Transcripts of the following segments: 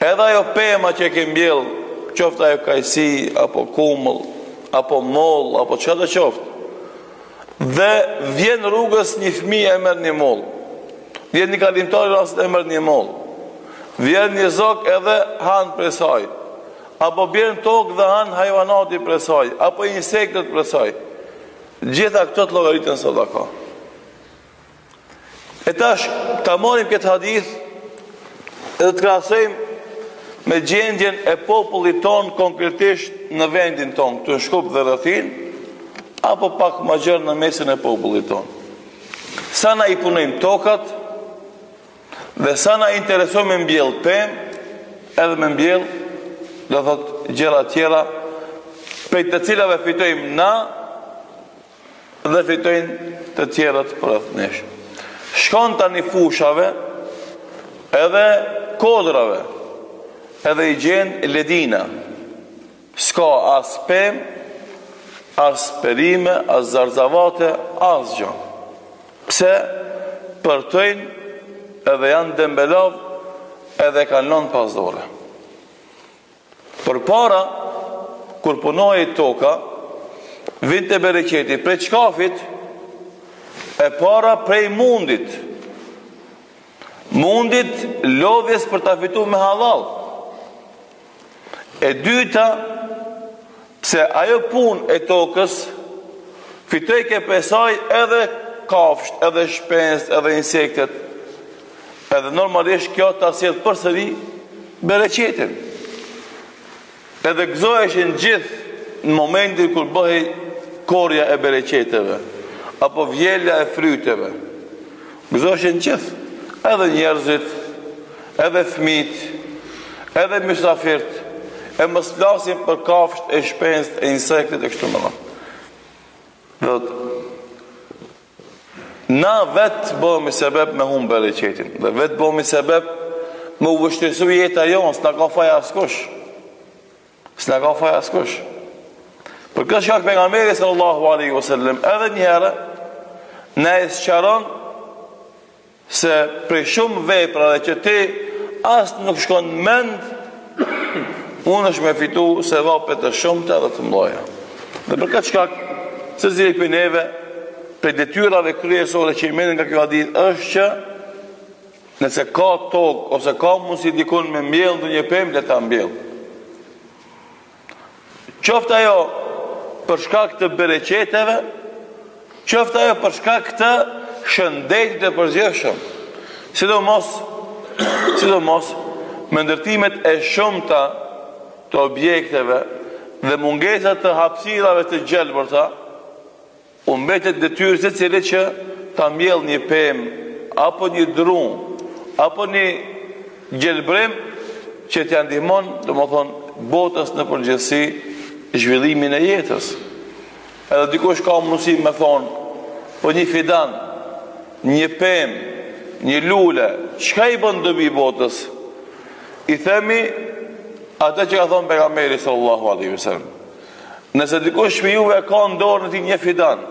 Edhe ajo pema që e ke mbjell, qoftë ajo kajsi, apo kumëll, apo moll, apo çka do qoftë, dhe vjen rrugës një fmi e merr një moll, vjen një kalimtar i rastit e merr një moll, vjen një zok edhe han prej saj, apo bjen tokë dhe han hajvanati prej saj, apo insektet prej saj, Gjitha këto të llogariten sadaka. E tash ta marrim këtë hadith edhe ta krahasojmë me gjendjen e popullit tonë konkretisht në vendin tonë, këtu në Shkup dhe rrethinë, apo pak ma gjerë në mesin e popullit ton. Sa na i punojmë tokat, Dhe sa na intereson me mbjell pemë, edhe me mbjell, do thotë gjëra tjera, prej të cilave fitojmë na dhe fitojnë të tjerët përreth nesh. Shkon tani fushave edhe kodrave, edhe i gjen ledina. S'ka as pemë, as perime, as zarzavate, asgjo. Pse përtojnë edhe janë dembelav edhe kanë lanë pas dore. Përpara, kur punohej toka, vinte bereqeti prej çkafit, e para prej mundit. Mundit lodhjes për ta fitu me hallall. E dyta, se ajo punë e tokës, fitojke prej saj edhe kafsht, edhe shpezt, edhe insektet, edhe normalisht kjo ta sjell përsëri bereqetin. Edhe gëzoheshin gjithë në momentin kur bëhej korrja e bereqeteve, apo vjelja e fryteve. Gëzoheshin gjithë, edhe njerëzit, edhe fëmijtë, edhe mysafirët, e mos flasim për kafshët e shpezët e insektet e kështu me radhë. Do thotë na vetë bëhemi sebeb me humbë bereqetin, dhe vetë bëhemi sebeb me u vështirësu jeta jonë, s'na ka faj askush. S'na ka faj askush. Për këtë shkak pejgamberi sallallahu alaihi wasallam edhe një herë na e sqaron se prej shumë veprave që ti as nuk t'shkon mendja është me fitu sevape të shumta edhe të mdhaja. Dhe për këtë shkak, secili prej neve, prej detyrave kryesore që i marrim nga ky hadith, është që Nëse ka tokë ose ka mundësi dikun me mbjellë ndonjë pemë, le ta mbjellë. Qoftë ajo për shkak të bereqeteve, qoftë ajo për shkak të shëndetit të përgjithshëm. Sidomos, sidomos me ndërtimet e shumta të objekteve dhe mungesën e hapësirave të gjelbërta, mbetet detyrë secilit që ta mbjellë një pemë apo një dru apo një gjelbrim që t'ia ndihmon, domethënë, botës në përgjithësi n'zhvillimin e jetës. Edhe dikush ka mundësi me thonë, po një fidan, një pemë, një lule, çka i bën dobi botës? I themi atë që ka thonë pejgamberi sallallahu alejhi ve selem. Nëse dikush prej juve ka në dorën e tij një fidan,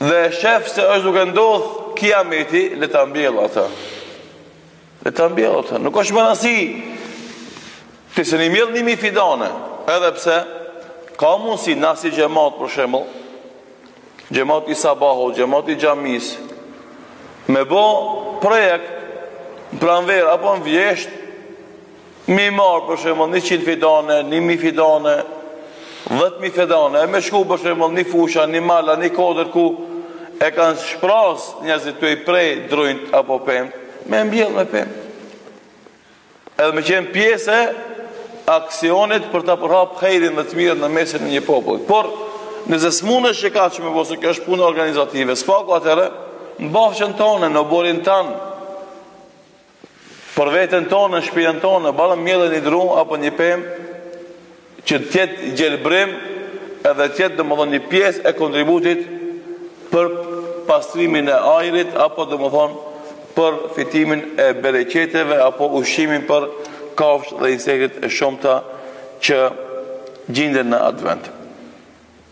dhe e shef se është duke ndodhë kiameti, le ta mbjellë atë. Le ta mbjellë atë. Nuk është mundësi ti se i mbjell një mijë fidane, edhe pse, ka mundësi na si xhemat për shembull, xhemati i sabahut, xhemati i xhamisë, me bo projekt, n'pranverë, apo në vjeshtë, Me i marrë për shembull 100 fidane, 1000 fidane, 10000 fidane, e me shku për shembull në fusha, në male, në kodër ku e kanë shprazë njerëzit tuj i pre drunjtë apo pemë, me e mbjellë me pemë. Edhe me qenë pjesë e aksionit për ta përhap hajrin dhe të mirën në mesin e një populli. Por, nëse s'mundesh kaq me bo se, kjo është punë organizative, s'paku atëherë, në bahçen tonë, n'oborrin tonë, Për veten tonë, në shpijën tonë, barem mbjelle një dru apo një pemë që të jetë gjelbrim edhe të jetë domethënë një pjesë e kontributit për pastrimin e ajrit apo domethënë për fitimin e bereqeteve apo ushqimin për kafshë dhe insektet e shumta që gjinden në atë vend.